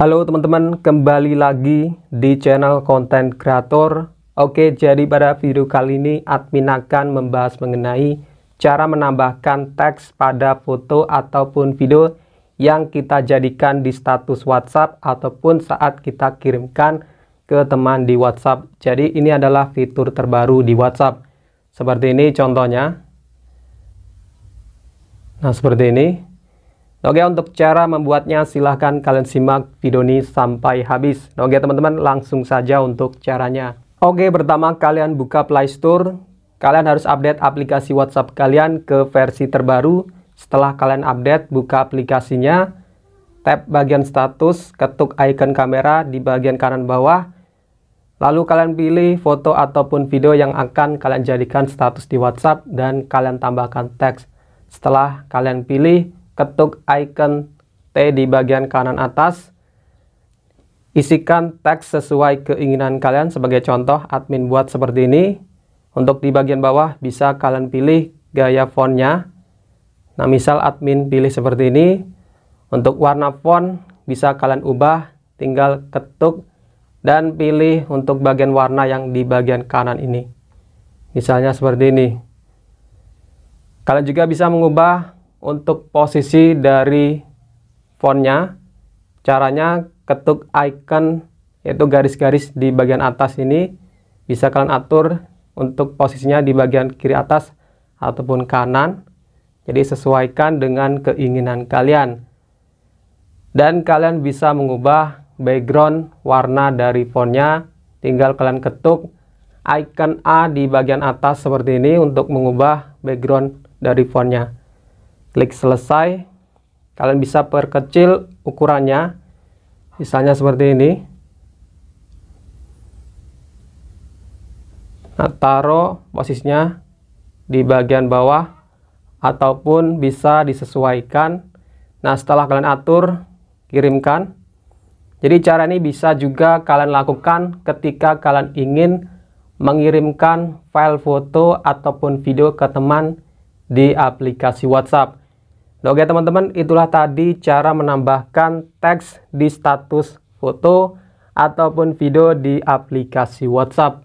Halo teman-teman, kembali lagi di channel konten kreator. Oke, jadi pada video kali ini admin akan membahas mengenai cara menambahkan teks pada foto ataupun video yang kita jadikan di status WhatsApp ataupun saat kita kirimkan ke teman di WhatsApp. Jadi ini adalah fitur terbaru di WhatsApp. Seperti ini contohnya. Nah, seperti ini. Oke untuk cara membuatnya silahkan kalian simak video ini sampai habis. Oke teman-teman langsung saja untuk caranya. Oke pertama kalian buka Play Store. Kalian harus update aplikasi WhatsApp kalian ke versi terbaru. Setelah kalian update buka aplikasinya. Tap bagian status, ketuk icon kamera di bagian kanan bawah. Lalu kalian pilih foto ataupun video yang akan kalian jadikan status di WhatsApp dan kalian tambahkan teks. Setelah kalian pilih ketuk icon T di bagian kanan atas. Isikan teks sesuai keinginan kalian. Sebagai contoh, admin buat seperti ini. Untuk di bagian bawah bisa kalian pilih gaya fontnya. Nah, misal admin pilih seperti ini. Untuk warna font bisa kalian ubah, tinggal ketuk dan pilih untuk bagian warna yang di bagian kanan ini. Misalnya seperti ini. Kalian juga bisa mengubah untuk posisi dari fontnya. Caranya ketuk icon yaitu garis-garis di bagian atas ini. Bisa kalian atur untuk posisinya di bagian kiri atas ataupun kanan. Jadi sesuaikan dengan keinginan kalian. Dan kalian bisa mengubah background warna dari fontnya. Tinggal kalian ketuk icon A di bagian atas seperti ini untuk mengubah background dari fontnya klik selesai. Kalian bisa perkecil ukurannya. Misalnya seperti ini. Nah taruh posisinya di bagian bawah ataupun bisa disesuaikan. Nah setelah kalian atur kirimkan. Jadi cara ini bisa juga kalian lakukan ketika kalian ingin mengirimkan file foto ataupun video ke teman di aplikasi WhatsApp Oke teman-teman, itulah tadi cara menambahkan teks di status foto ataupun video di aplikasi WhatsApp.